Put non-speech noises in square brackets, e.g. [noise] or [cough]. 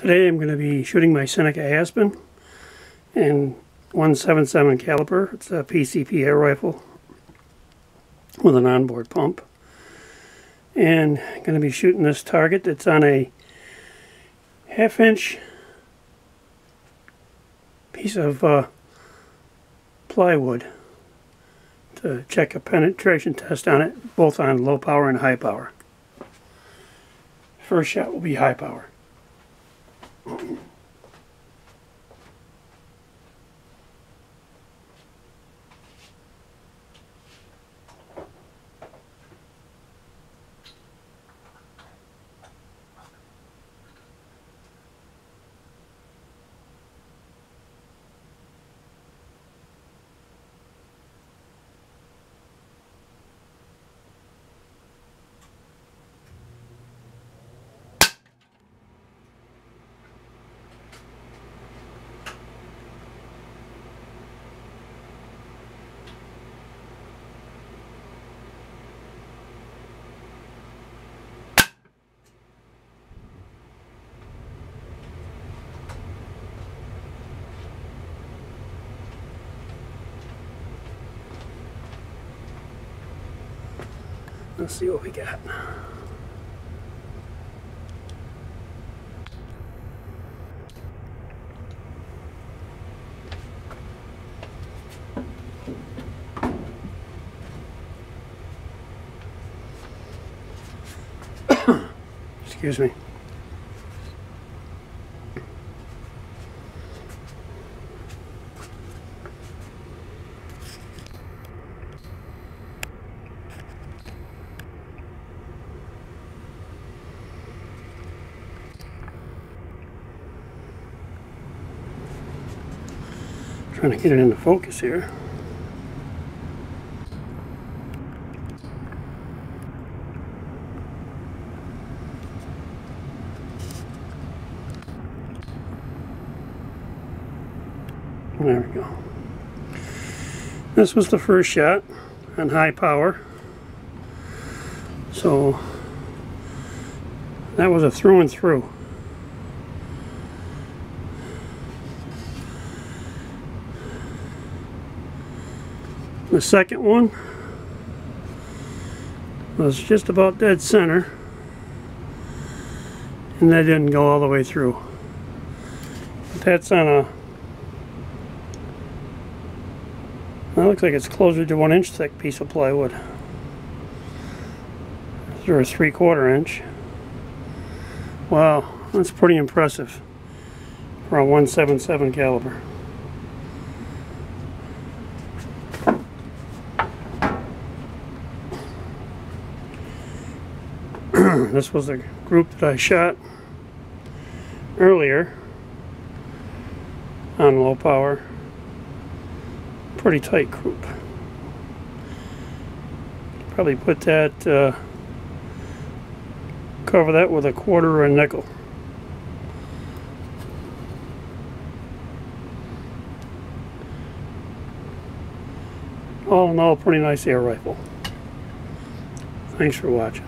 Today I'm going to be shooting my Seneca Aspen and 177 caliber. It's a PCP air rifle with an onboard pump. And I'm going to be shooting this target that's on a half inch piece of uh, plywood to check a penetration test on it, both on low power and high power. First shot will be high power. Thank you. [coughs] Let's see what we got. [coughs] Excuse me. Trying to get it into focus here. There we go. This was the first shot on high power. So that was a through and through. The second one was just about dead center and that didn't go all the way through. But that's on a that looks like it's closer to one inch thick piece of plywood. Or a three quarter inch. Wow, that's pretty impressive for a 177 caliber. [clears throat] this was the group that I shot earlier on low power. Pretty tight group. Probably put that, uh, cover that with a quarter or a nickel. All in all, pretty nice air rifle. Thanks for watching.